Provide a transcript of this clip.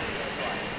That's right.